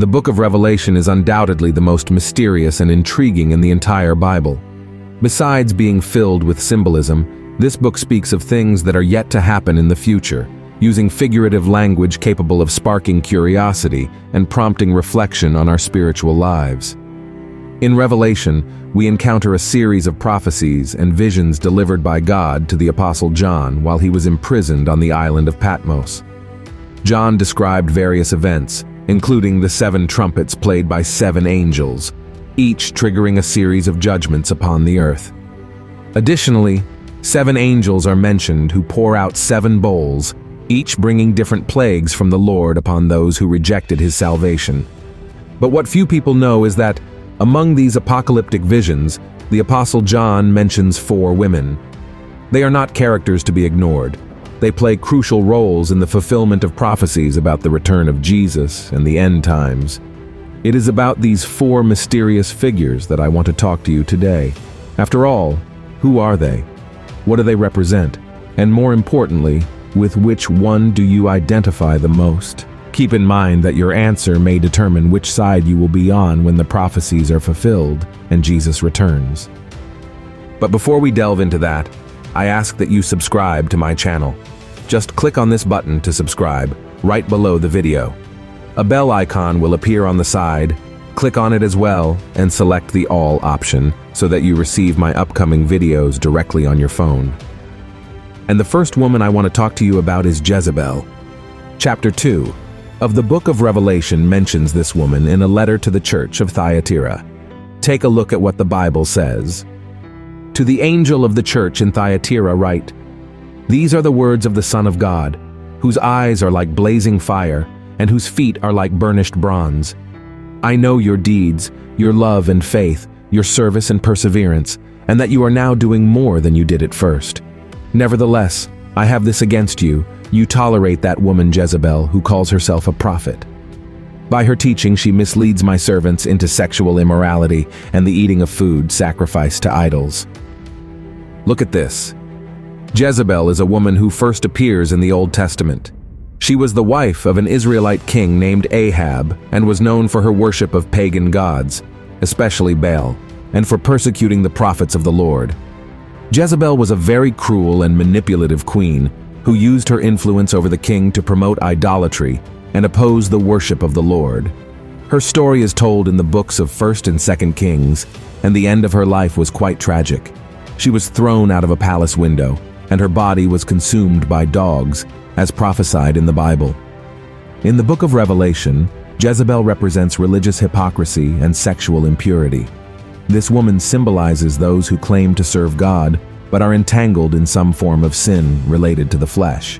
The book of Revelation is undoubtedly the most mysterious and intriguing in the entire Bible. Besides being filled with symbolism, this book speaks of things that are yet to happen in the future, using figurative language capable of sparking curiosity and prompting reflection on our spiritual lives. In Revelation, we encounter a series of prophecies and visions delivered by God to the Apostle John while he was imprisoned on the island of Patmos. John described various events, including the seven trumpets played by seven angels, each triggering a series of judgments upon the earth. Additionally, seven angels are mentioned who pour out seven bowls, each bringing different plagues from the Lord upon those who rejected his salvation. But what few people know is that, among these apocalyptic visions, the Apostle John mentions four women. They are not characters to be ignored. They play crucial roles in the fulfillment of prophecies about the return of Jesus and the end times. It is about these four mysterious figures that I want to talk to you today. After all, who are they? What do they represent? And more importantly, with which one do you identify the most? Keep in mind that your answer may determine which side you will be on when the prophecies are fulfilled and Jesus returns. But before we delve into that, I ask that you subscribe to my channel. Just click on this button to subscribe, right below the video. A bell icon will appear on the side. Click on it as well and select the All option so that you receive my upcoming videos directly on your phone. And the first woman I want to talk to you about is Jezebel. Chapter 2 of the book of Revelation mentions this woman in a letter to the church of Thyatira. Take a look at what the Bible says. To the angel of the church in Thyatira write, These are the words of the Son of God, whose eyes are like blazing fire, and whose feet are like burnished bronze. I know your deeds, your love and faith, your service and perseverance, and that you are now doing more than you did at first. Nevertheless, I have this against you. You tolerate that woman Jezebel who calls herself a prophet. By her teaching, she misleads my servants into sexual immorality and the eating of food sacrificed to idols. Look at this. Jezebel is a woman who first appears in the Old Testament. She was the wife of an Israelite king named Ahab and was known for her worship of pagan gods, especially Baal, and for persecuting the prophets of the Lord. Jezebel was a very cruel and manipulative queen who used her influence over the king to promote idolatry and oppose the worship of the Lord. Her story is told in the books of 1st and 2nd Kings, and the end of her life was quite tragic. She was thrown out of a palace window, and her body was consumed by dogs, as prophesied in the Bible. In the book of Revelation, Jezebel represents religious hypocrisy and sexual impurity. This woman symbolizes those who claim to serve God, but are entangled in some form of sin related to the flesh.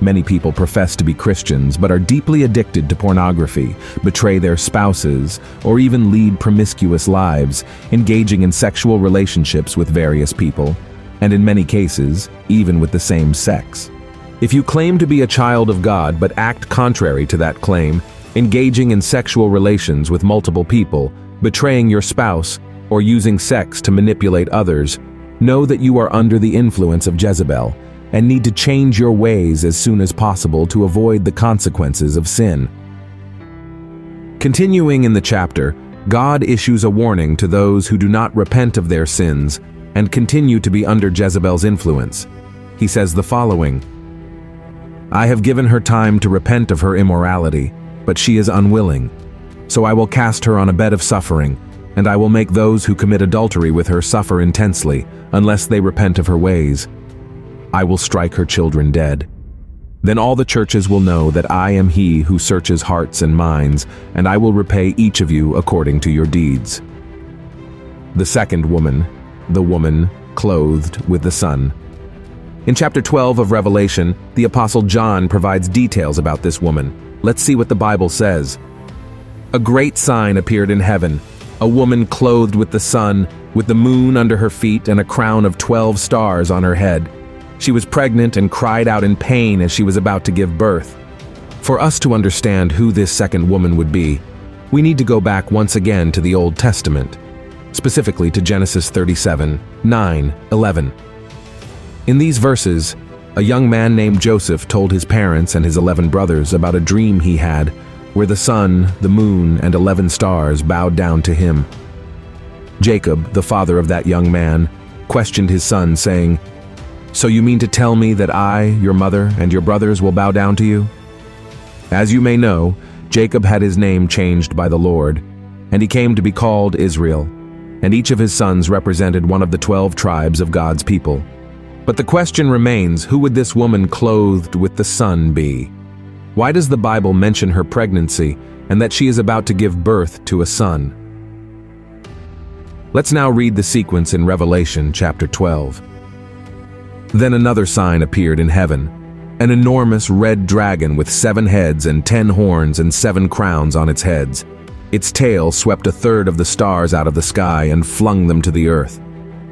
Many people profess to be Christians, but are deeply addicted to pornography, betray their spouses, or even lead promiscuous lives, engaging in sexual relationships with various people, and in many cases, even with the same sex. If you claim to be a child of God but act contrary to that claim, engaging in sexual relations with multiple people, betraying your spouse, or using sex to manipulate others, know that you are under the influence of Jezebel and need to change your ways as soon as possible to avoid the consequences of sin. Continuing in the chapter, God issues a warning to those who do not repent of their sins and continue to be under Jezebel's influence. He says the following, I have given her time to repent of her immorality, but she is unwilling. So I will cast her on a bed of suffering, and I will make those who commit adultery with her suffer intensely, unless they repent of her ways. I will strike her children dead. Then all the churches will know that I am he who searches hearts and minds, and I will repay each of you according to your deeds. The second woman, the woman clothed with the sun. In chapter 12 of Revelation, the Apostle John provides details about this woman. Let's see what the Bible says. A great sign appeared in heaven, a woman clothed with the sun, with the moon under her feet and a crown of 12 stars on her head. She was pregnant and cried out in pain as she was about to give birth. For us to understand who this second woman would be, we need to go back once again to the Old Testament, specifically to Genesis 37, 9, 11. In these verses, a young man named Joseph told his parents and his eleven brothers about a dream he had where the sun, the moon, and eleven stars bowed down to him. Jacob, the father of that young man, questioned his son, saying, So you mean to tell me that I, your mother, and your brothers will bow down to you? As you may know, Jacob had his name changed by the Lord, and he came to be called Israel, and each of his sons represented one of the twelve tribes of God's people. But the question remains, who would this woman clothed with the sun be? Why does the Bible mention her pregnancy and that she is about to give birth to a son? Let's now read the sequence in Revelation chapter 12. Then another sign appeared in heaven, an enormous red dragon with seven heads and ten horns and seven crowns on its heads. Its tail swept a third of the stars out of the sky and flung them to the earth.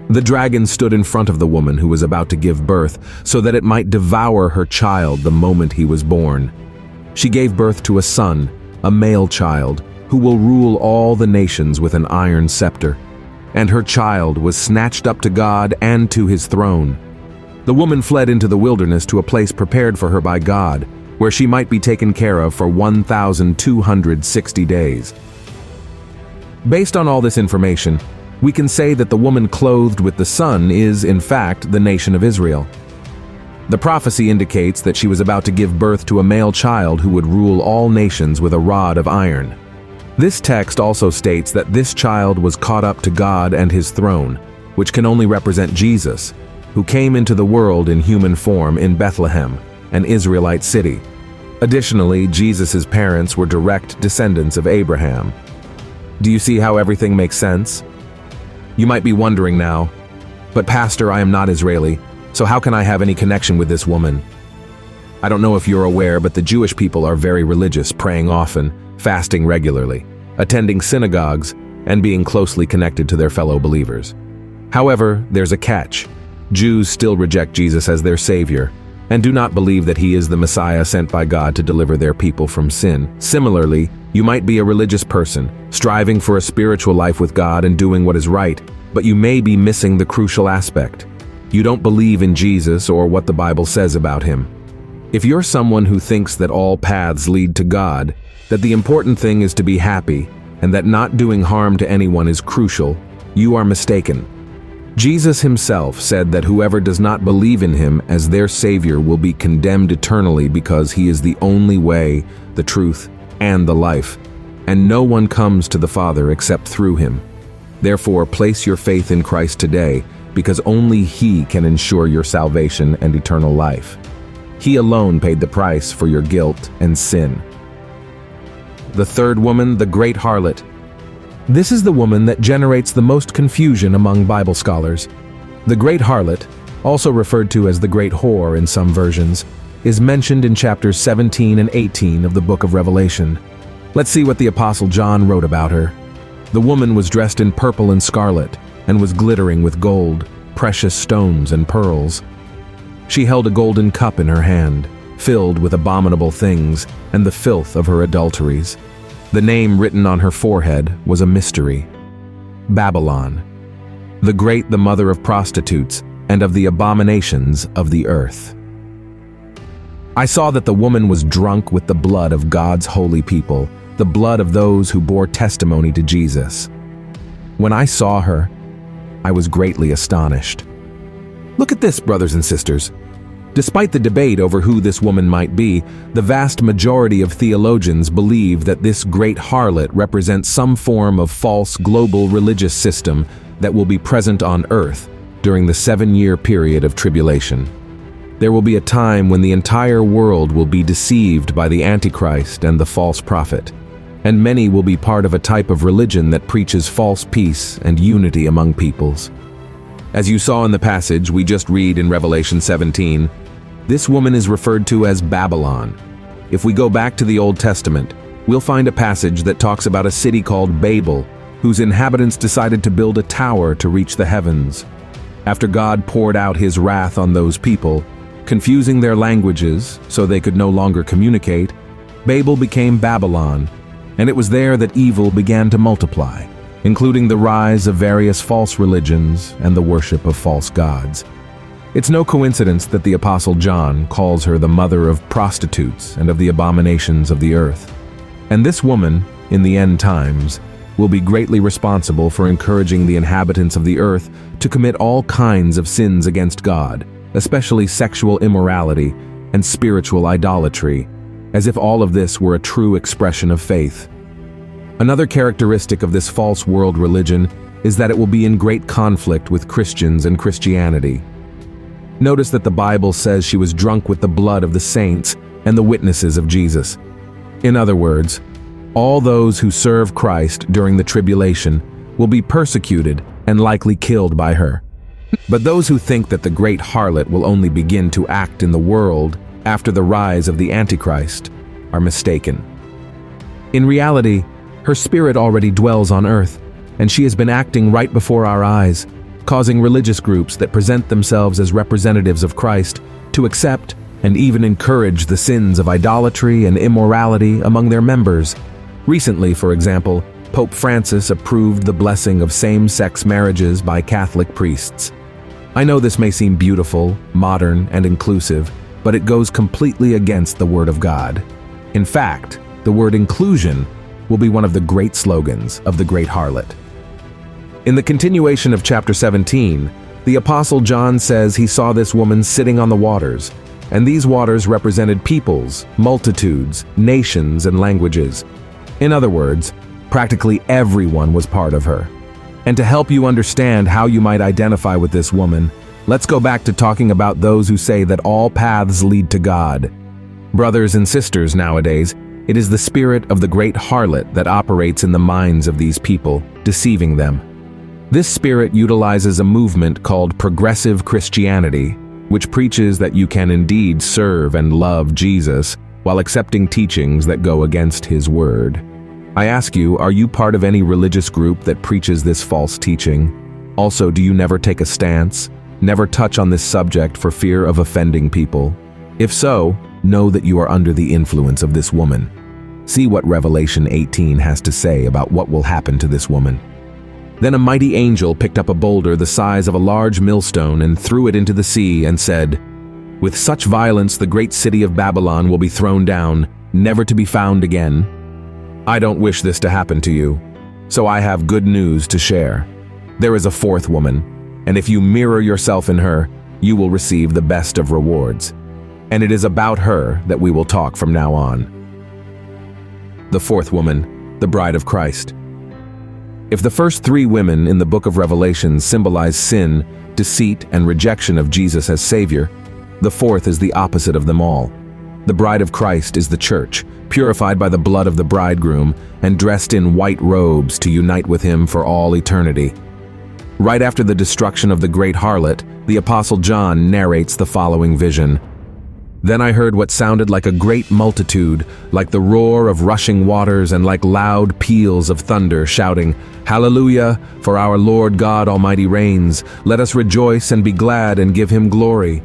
The dragon stood in front of the woman who was about to give birth so that it might devour her child the moment he was born. She gave birth to a son, a male child, who will rule all the nations with an iron scepter. And her child was snatched up to God and to his throne. The woman fled into the wilderness to a place prepared for her by God, where she might be taken care of for 1,260 days. Based on all this information, we can say that the woman clothed with the sun is, in fact, the nation of Israel. The prophecy indicates that she was about to give birth to a male child who would rule all nations with a rod of iron. This text also states that this child was caught up to God and his throne, which can only represent Jesus, who came into the world in human form in Bethlehem, an Israelite city. Additionally, Jesus' parents were direct descendants of Abraham. Do you see how everything makes sense? You might be wondering now, but Pastor, I am not Israeli, so how can I have any connection with this woman? I don't know if you're aware, but the Jewish people are very religious, praying often, fasting regularly, attending synagogues, and being closely connected to their fellow believers. However, there's a catch. Jews still reject Jesus as their savior, and do not believe that he is the Messiah sent by God to deliver their people from sin. Similarly, you might be a religious person, striving for a spiritual life with God and doing what is right, but you may be missing the crucial aspect. You don't believe in Jesus or what the Bible says about him. If you're someone who thinks that all paths lead to God, that the important thing is to be happy, and that not doing harm to anyone is crucial, you are mistaken. Jesus himself said that whoever does not believe in him as their Savior will be condemned eternally because he is the only way, the truth, and the life, and no one comes to the Father except through him. Therefore, place your faith in Christ today, because only he can ensure your salvation and eternal life. He alone paid the price for your guilt and sin. The third woman, the great harlot, this is the woman that generates the most confusion among Bible scholars. The Great Harlot, also referred to as the Great Whore in some versions, is mentioned in chapters 17 and 18 of the book of Revelation. Let's see what the Apostle John wrote about her. The woman was dressed in purple and scarlet, and was glittering with gold, precious stones, and pearls. She held a golden cup in her hand, filled with abominable things and the filth of her adulteries. The name written on her forehead was a mystery. Babylon, the great the mother of prostitutes and of the abominations of the earth. I saw that the woman was drunk with the blood of God's holy people, the blood of those who bore testimony to Jesus. When I saw her, I was greatly astonished. Look at this, brothers and sisters. Despite the debate over who this woman might be, the vast majority of theologians believe that this great harlot represents some form of false global religious system that will be present on earth during the seven-year period of tribulation. There will be a time when the entire world will be deceived by the Antichrist and the false prophet, and many will be part of a type of religion that preaches false peace and unity among peoples. As you saw in the passage we just read in Revelation 17, this woman is referred to as Babylon. If we go back to the Old Testament, we'll find a passage that talks about a city called Babel, whose inhabitants decided to build a tower to reach the heavens. After God poured out his wrath on those people, confusing their languages so they could no longer communicate, Babel became Babylon, and it was there that evil began to multiply, including the rise of various false religions and the worship of false gods. It's no coincidence that the Apostle John calls her the mother of prostitutes and of the abominations of the earth. And this woman, in the end times, will be greatly responsible for encouraging the inhabitants of the earth to commit all kinds of sins against God, especially sexual immorality and spiritual idolatry, as if all of this were a true expression of faith. Another characteristic of this false world religion is that it will be in great conflict with Christians and Christianity. Notice that the Bible says she was drunk with the blood of the saints and the witnesses of Jesus. In other words, all those who serve Christ during the tribulation will be persecuted and likely killed by her. But those who think that the great harlot will only begin to act in the world after the rise of the Antichrist are mistaken. In reality, her spirit already dwells on earth, and she has been acting right before our eyes, causing religious groups that present themselves as representatives of Christ to accept and even encourage the sins of idolatry and immorality among their members. Recently, for example, Pope Francis approved the blessing of same-sex marriages by Catholic priests. I know this may seem beautiful, modern, and inclusive, but it goes completely against the Word of God. In fact, the word inclusion will be one of the great slogans of the Great Harlot. In the continuation of chapter 17, the Apostle John says he saw this woman sitting on the waters, and these waters represented peoples, multitudes, nations, and languages. In other words, practically everyone was part of her. And to help you understand how you might identify with this woman, let's go back to talking about those who say that all paths lead to God. Brothers and sisters nowadays, it is the spirit of the great harlot that operates in the minds of these people, deceiving them. This spirit utilizes a movement called Progressive Christianity, which preaches that you can indeed serve and love Jesus while accepting teachings that go against his word. I ask you, are you part of any religious group that preaches this false teaching? Also, do you never take a stance, never touch on this subject for fear of offending people? If so, know that you are under the influence of this woman. See what Revelation 18 has to say about what will happen to this woman. Then a mighty angel picked up a boulder the size of a large millstone and threw it into the sea and said, With such violence the great city of Babylon will be thrown down, never to be found again. I don't wish this to happen to you, so I have good news to share. There is a fourth woman, and if you mirror yourself in her, you will receive the best of rewards. And it is about her that we will talk from now on. The fourth woman, the bride of Christ. If the first three women in the book of Revelation symbolize sin, deceit, and rejection of Jesus as Savior, the fourth is the opposite of them all. The bride of Christ is the church, purified by the blood of the bridegroom and dressed in white robes to unite with him for all eternity. Right after the destruction of the great harlot, the Apostle John narrates the following vision. Then I heard what sounded like a great multitude, like the roar of rushing waters and like loud peals of thunder, shouting, Hallelujah, for our Lord God Almighty reigns. Let us rejoice and be glad and give him glory.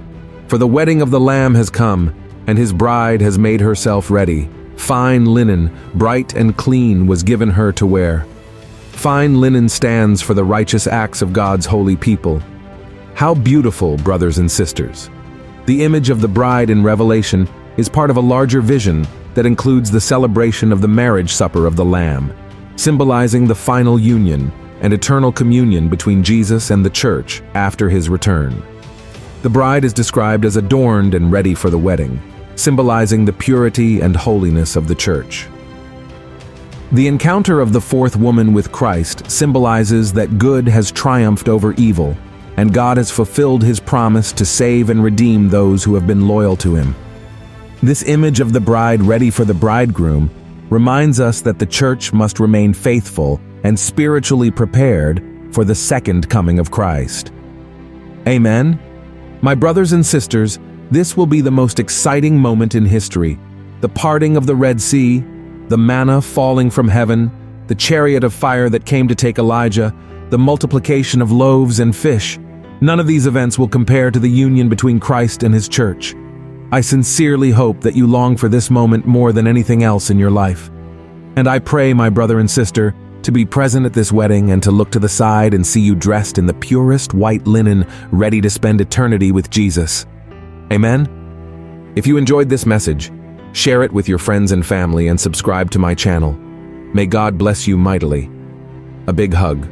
For the wedding of the Lamb has come, and his bride has made herself ready. Fine linen, bright and clean, was given her to wear. Fine linen stands for the righteous acts of God's holy people. How beautiful, brothers and sisters! The image of the bride in Revelation is part of a larger vision that includes the celebration of the marriage supper of the Lamb, symbolizing the final union and eternal communion between Jesus and the church after his return. The bride is described as adorned and ready for the wedding, symbolizing the purity and holiness of the church. The encounter of the fourth woman with Christ symbolizes that good has triumphed over evil and God has fulfilled his promise to save and redeem those who have been loyal to him. This image of the bride ready for the bridegroom reminds us that the church must remain faithful and spiritually prepared for the second coming of Christ. Amen? My brothers and sisters, this will be the most exciting moment in history. The parting of the Red Sea, the manna falling from heaven, the chariot of fire that came to take Elijah, the multiplication of loaves and fish. None of these events will compare to the union between Christ and his church. I sincerely hope that you long for this moment more than anything else in your life. And I pray, my brother and sister, to be present at this wedding and to look to the side and see you dressed in the purest white linen, ready to spend eternity with Jesus. Amen? If you enjoyed this message, Share it with your friends and family and subscribe to my channel. May God bless you mightily. A big hug.